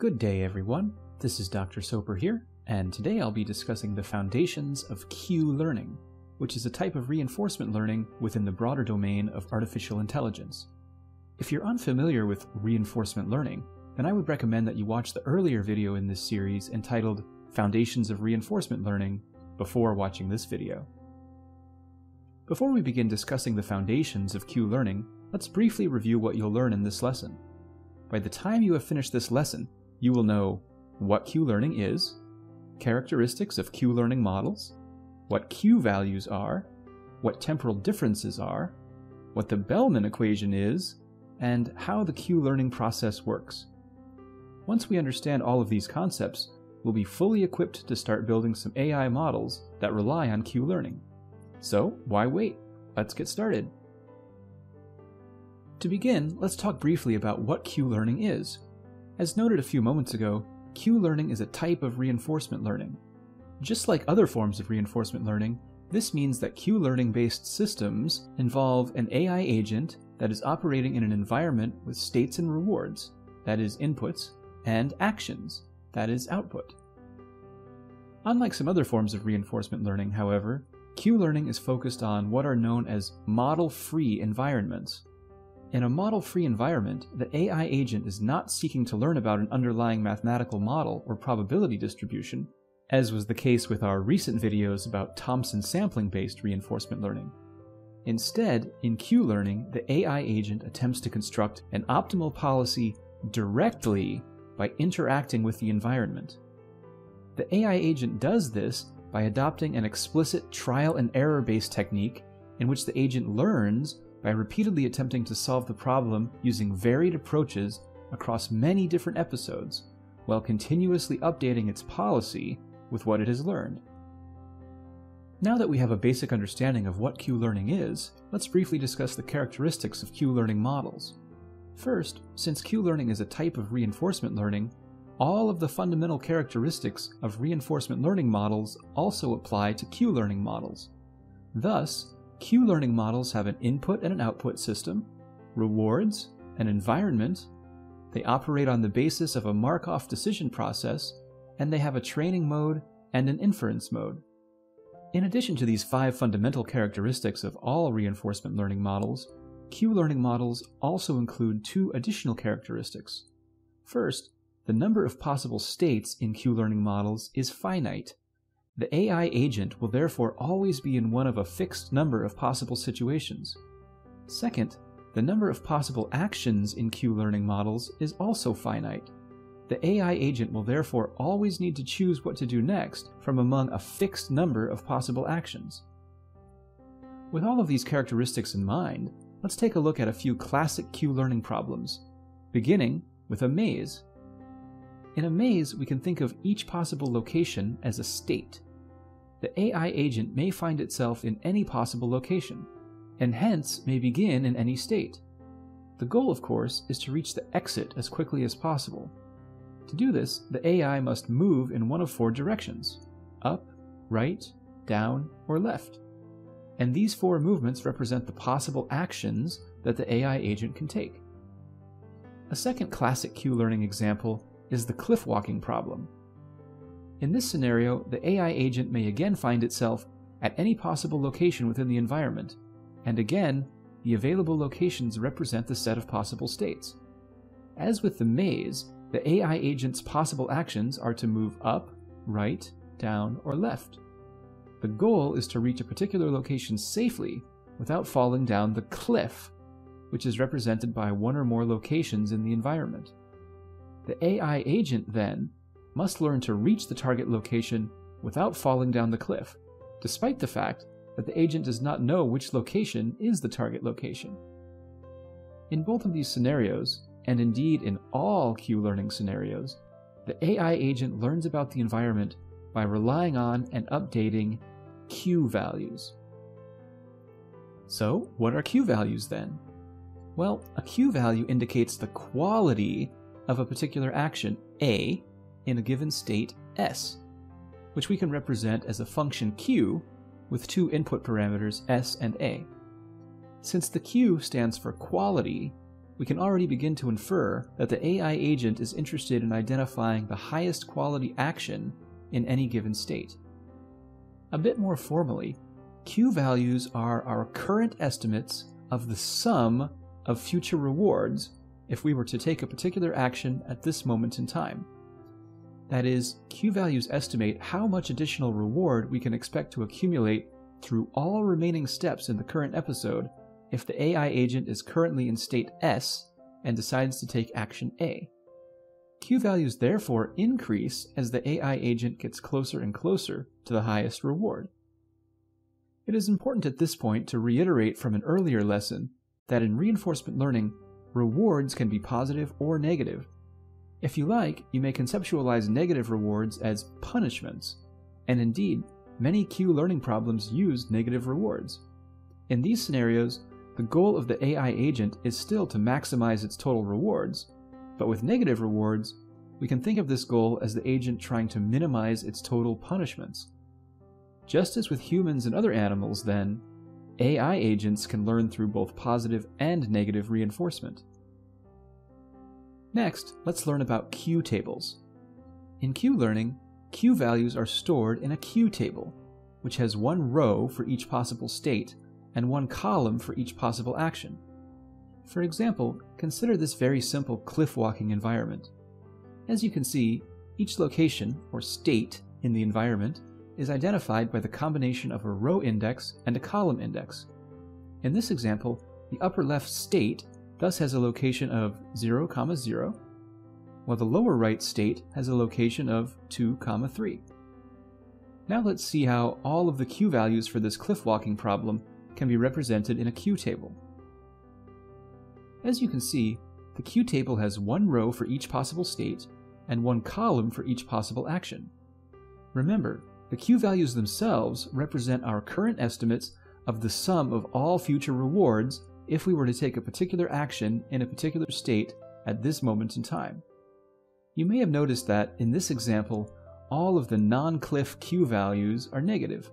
Good day, everyone. This is Dr. Soper here, and today I'll be discussing the foundations of Q learning, which is a type of reinforcement learning within the broader domain of artificial intelligence. If you're unfamiliar with reinforcement learning, then I would recommend that you watch the earlier video in this series entitled Foundations of Reinforcement Learning before watching this video. Before we begin discussing the foundations of Q learning, let's briefly review what you'll learn in this lesson. By the time you have finished this lesson, you will know what Q learning is, characteristics of Q learning models, what Q values are, what temporal differences are, what the Bellman equation is, and how the Q learning process works. Once we understand all of these concepts, we'll be fully equipped to start building some AI models that rely on Q learning. So, why wait? Let's get started. To begin, let's talk briefly about what Q learning is. As noted a few moments ago, Q learning is a type of reinforcement learning. Just like other forms of reinforcement learning, this means that Q learning based systems involve an AI agent that is operating in an environment with states and rewards, that is, inputs, and actions, that is, output. Unlike some other forms of reinforcement learning, however, Q learning is focused on what are known as model free environments. In a model free environment, the AI agent is not seeking to learn about an underlying mathematical model or probability distribution, as was the case with our recent videos about Thompson sampling based reinforcement learning. Instead, in Q learning, the AI agent attempts to construct an optimal policy directly by interacting with the environment. The AI agent does this by adopting an explicit trial and error based technique in which the agent learns by repeatedly attempting to solve the problem using varied approaches across many different episodes, while continuously updating its policy with what it has learned. Now that we have a basic understanding of what Q learning is, let's briefly discuss the characteristics of Q learning models. First, since Q learning is a type of reinforcement learning, all of the fundamental characteristics of reinforcement learning models also apply to Q learning models. Thus, Q learning models have an input and an output system, rewards, an environment, they operate on the basis of a Markov decision process, and they have a training mode and an inference mode. In addition to these five fundamental characteristics of all reinforcement learning models, Q learning models also include two additional characteristics. First, the number of possible states in Q-learning models is finite. The AI agent will therefore always be in one of a fixed number of possible situations. Second, the number of possible actions in Q-learning models is also finite. The AI agent will therefore always need to choose what to do next from among a fixed number of possible actions. With all of these characteristics in mind, let's take a look at a few classic Q-learning problems, beginning with a maze. In a maze, we can think of each possible location as a state. The AI agent may find itself in any possible location, and hence may begin in any state. The goal, of course, is to reach the exit as quickly as possible. To do this, the AI must move in one of four directions up, right, down, or left. And these four movements represent the possible actions that the AI agent can take. A second classic Q learning example is the cliff walking problem. In this scenario, the AI agent may again find itself at any possible location within the environment, and again, the available locations represent the set of possible states. As with the maze, the AI agent's possible actions are to move up, right, down, or left. The goal is to reach a particular location safely without falling down the cliff, which is represented by one or more locations in the environment. The AI agent, then, must learn to reach the target location without falling down the cliff, despite the fact that the agent does not know which location is the target location. In both of these scenarios, and indeed in all Q learning scenarios, the AI agent learns about the environment by relying on and updating Q values. So, what are Q values then? Well, a Q value indicates the quality of a particular action, A, in a given state, S, which we can represent as a function Q with two input parameters, S and A. Since the Q stands for quality, we can already begin to infer that the AI agent is interested in identifying the highest quality action in any given state. A bit more formally, Q values are our current estimates of the sum of future rewards if we were to take a particular action at this moment in time. That is, Q values estimate how much additional reward we can expect to accumulate through all remaining steps in the current episode if the AI agent is currently in state S and decides to take action A. Q values therefore increase as the AI agent gets closer and closer to the highest reward. It is important at this point to reiterate from an earlier lesson that in reinforcement learning, rewards can be positive or negative. If you like, you may conceptualize negative rewards as punishments, and indeed, many Q learning problems use negative rewards. In these scenarios, the goal of the AI agent is still to maximize its total rewards, but with negative rewards, we can think of this goal as the agent trying to minimize its total punishments. Just as with humans and other animals, then, AI agents can learn through both positive and negative reinforcement. Next, let's learn about Q tables. In Q learning, Q values are stored in a Q table, which has one row for each possible state and one column for each possible action. For example, consider this very simple cliff walking environment. As you can see, each location, or state, in the environment is identified by the combination of a row index and a column index. In this example, the upper left state thus has a location of 0, 0, while the lower right state has a location of 2, 3. Now let's see how all of the q values for this cliff walking problem can be represented in a Q table. As you can see, the Q table has one row for each possible state and one column for each possible action. Remember, the Q values themselves represent our current estimates of the sum of all future rewards if we were to take a particular action in a particular state at this moment in time. You may have noticed that, in this example, all of the non-cliff Q values are negative,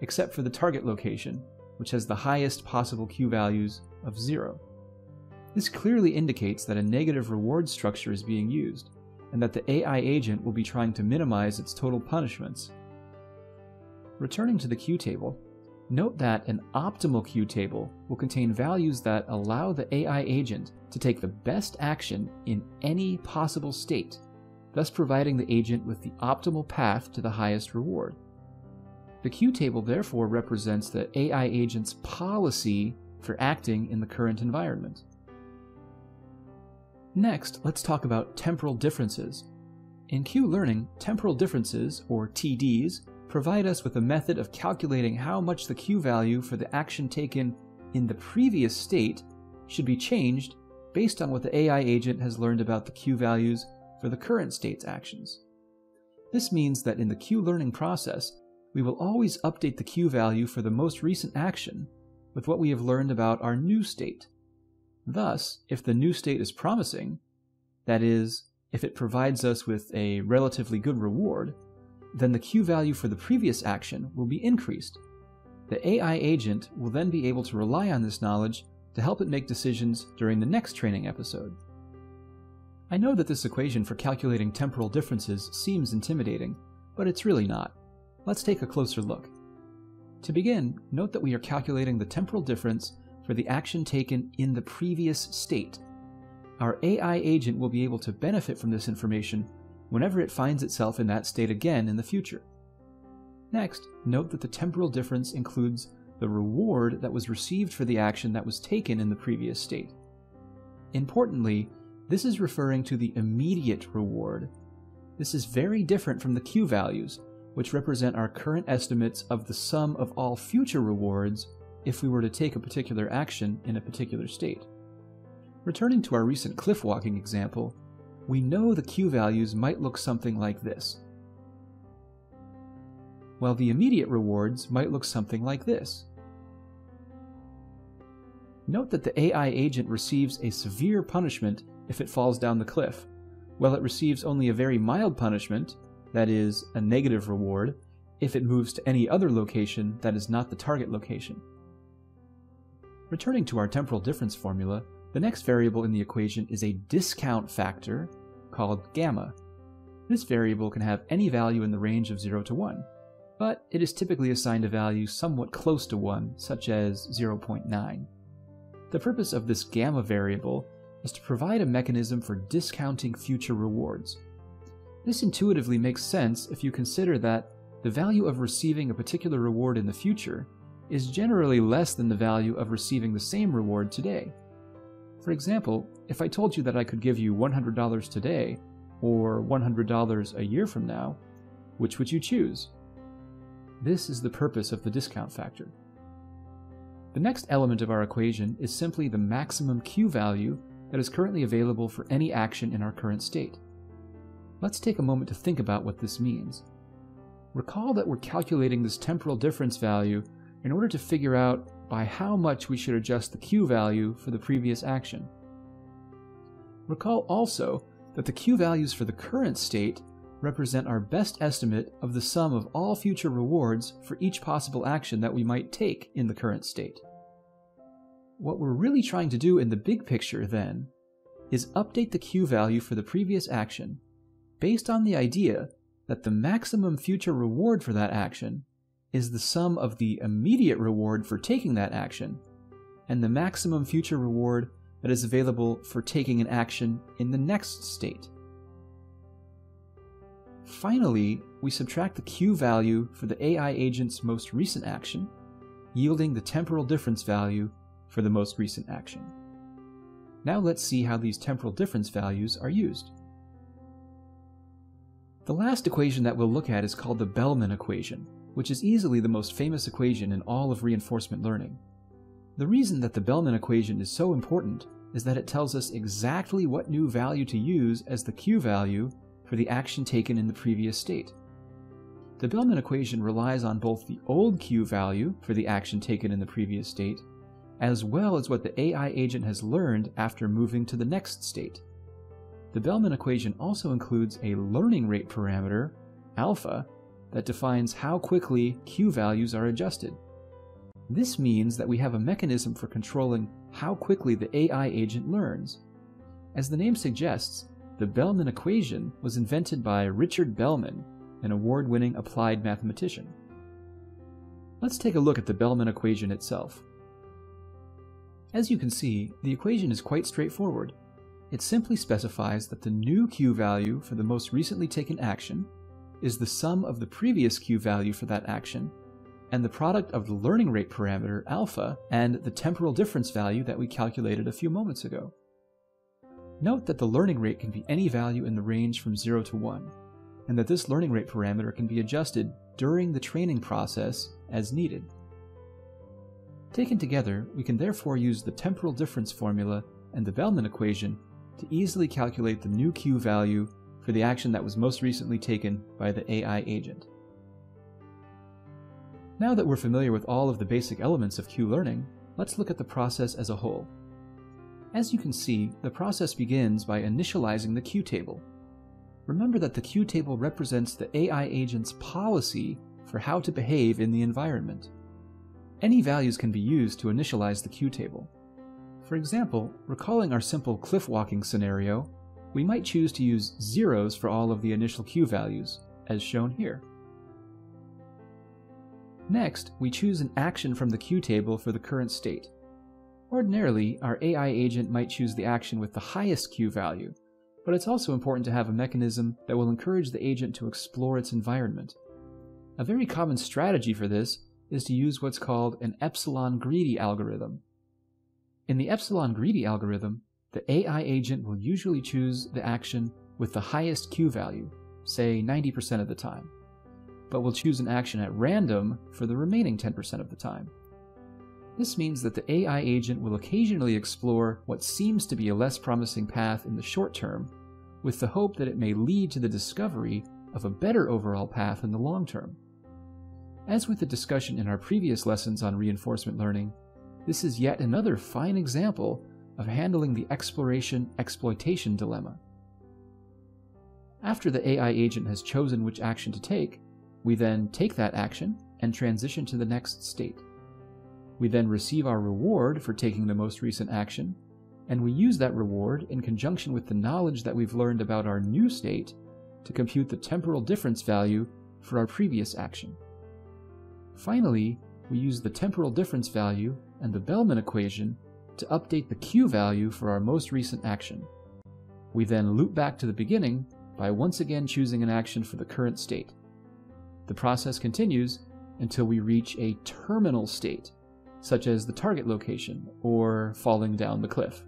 except for the target location, which has the highest possible Q values of 0. This clearly indicates that a negative reward structure is being used, and that the AI agent will be trying to minimize its total punishments. Returning to the Q table, note that an optimal Q table will contain values that allow the AI agent to take the best action in any possible state, thus providing the agent with the optimal path to the highest reward. The Q table therefore represents the AI agent's policy for acting in the current environment. Next, let's talk about temporal differences. In Q learning, temporal differences, or TDs, provide us with a method of calculating how much the Q value for the action taken in the previous state should be changed based on what the AI agent has learned about the Q values for the current state's actions. This means that in the Q learning process, we will always update the Q value for the most recent action with what we have learned about our new state. Thus, if the new state is promising, that is, if it provides us with a relatively good reward, then the Q value for the previous action will be increased. The AI agent will then be able to rely on this knowledge to help it make decisions during the next training episode. I know that this equation for calculating temporal differences seems intimidating, but it's really not. Let's take a closer look. To begin, note that we are calculating the temporal difference for the action taken in the previous state. Our AI agent will be able to benefit from this information whenever it finds itself in that state again in the future. Next, note that the temporal difference includes the reward that was received for the action that was taken in the previous state. Importantly, this is referring to the immediate reward. This is very different from the Q values, which represent our current estimates of the sum of all future rewards if we were to take a particular action in a particular state. Returning to our recent cliff walking example, we know the Q values might look something like this, while the immediate rewards might look something like this. Note that the AI agent receives a severe punishment if it falls down the cliff, while it receives only a very mild punishment that is, a negative reward, if it moves to any other location that is not the target location. Returning to our temporal difference formula, The next variable in the equation is a discount factor called gamma. This variable can have any value in the range of 0 to 1, but it is typically assigned a value somewhat close to 1, such as 0.9. The purpose of this gamma variable is to provide a mechanism for discounting future rewards. This intuitively makes sense if you consider that the value of receiving a particular reward in the future is generally less than the value of receiving the same reward today. For example, if I told you that I could give you $100 today, or $100 a year from now, which would you choose? This is the purpose of the discount factor. The next element of our equation is simply the maximum Q value that is currently available for any action in our current state. Let's take a moment to think about what this means. Recall that we're calculating this temporal difference value in order to figure out by how much we should adjust the Q value for the previous action. Recall also that the Q values for the current state represent our best estimate of the sum of all future rewards for each possible action that we might take in the current state. What we're really trying to do in the big picture, then, is update the Q value for the previous action based on the idea that the maximum future reward for that action is the sum of the immediate reward for taking that action and the maximum future reward that is available for taking an action in the next state. Finally, we subtract the Q value for the AI agent's most recent action, yielding the temporal difference value for the most recent action. Now let's see how these temporal difference values are used. The last equation that we'll look at is called the Bellman equation, which is easily the most famous equation in all of reinforcement learning. The reason that the Bellman equation is so important is that it tells us exactly what new value to use as the Q value for the action taken in the previous state. The Bellman equation relies on both the old Q value for the action taken in the previous state as well as what the AI agent has learned after moving to the next state. The Bellman equation also includes a learning rate parameter, alpha, that defines how quickly Q values are adjusted. This means that we have a mechanism for controlling how quickly the AI agent learns. As the name suggests, the Bellman equation was invented by Richard Bellman, an award winning applied mathematician. Let's take a look at the Bellman equation itself. As you can see, the equation is quite straightforward. It simply specifies that the new q value for the most recently taken action is the sum of the previous q value for that action and the product of the learning rate parameter alpha and the temporal difference value that we calculated a few moments ago. Note that the learning rate can be any value in the range from 0 to 1, and that this learning rate parameter can be adjusted during the training process as needed. Taken together, we can therefore use the temporal difference formula and the Bellman equation to easily calculate the new Q value for the action that was most recently taken by the AI agent. Now that we're familiar with all of the basic elements of Q learning, let's look at the process as a whole. As you can see, the process begins by initializing the Q table. Remember that the Q table represents the AI agent's policy for how to behave in the environment. Any values can be used to initialize the Q table. For example, recalling our simple cliff walking scenario, we might choose to use zeros for all of the initial Q values, as shown here. Next, we choose an action from the Q table for the current state. Ordinarily, our AI agent might choose the action with the highest Q value, but it's also important to have a mechanism that will encourage the agent to explore its environment. A very common strategy for this is to use what's called an epsilon greedy algorithm. In the epsilon greedy algorithm, the AI agent will usually choose the action with the highest Q value, say 90% of the time, but will choose an action at random for the remaining 10% of the time. This means that the AI agent will occasionally explore what seems to be a less promising path in the short term, with the hope that it may lead to the discovery of a better overall path in the long term. As with the discussion in our previous lessons on reinforcement learning, this is yet another fine example of handling the exploration-exploitation dilemma. After the AI agent has chosen which action to take, we then take that action and transition to the next state. We then receive our reward for taking the most recent action, and we use that reward in conjunction with the knowledge that we've learned about our new state to compute the temporal difference value for our previous action. Finally, we use the temporal difference value and the Bellman equation to update the Q value for our most recent action. We then loop back to the beginning by once again choosing an action for the current state. The process continues until we reach a terminal state, such as the target location or falling down the cliff.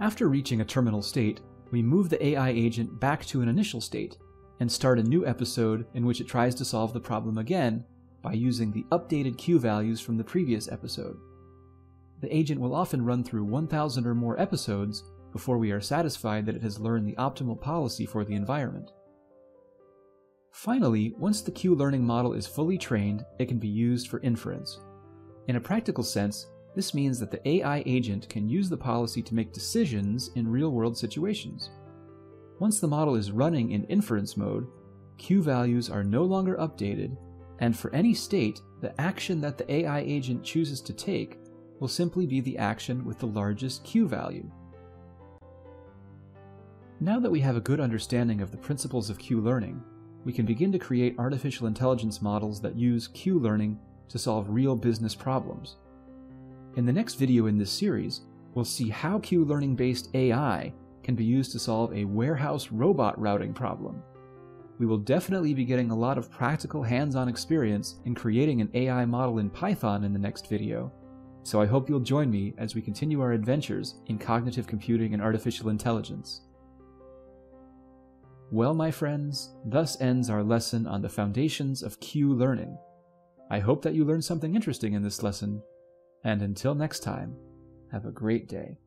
After reaching a terminal state, we move the AI agent back to an initial state and start a new episode in which it tries to solve the problem again by using the updated Q values from the previous episode. The agent will often run through 1,000 or more episodes before we are satisfied that it has learned the optimal policy for the environment. Finally, once the Q learning model is fully trained, it can be used for inference. In a practical sense, this means that the AI agent can use the policy to make decisions in real world situations. Once the model is running in inference mode, Q values are no longer updated, and for any state, the action that the AI agent chooses to take will simply be the action with the largest Q value. Now that we have a good understanding of the principles of Q learning, we can begin to create artificial intelligence models that use Q learning to solve real business problems. In the next video in this series, we'll see how Q learning based AI can be used to solve a warehouse robot routing problem. We will definitely be getting a lot of practical hands on experience in creating an AI model in Python in the next video, so I hope you'll join me as we continue our adventures in cognitive computing and artificial intelligence. Well, my friends, thus ends our lesson on the foundations of Q learning. I hope that you learned something interesting in this lesson, and until next time, have a great day.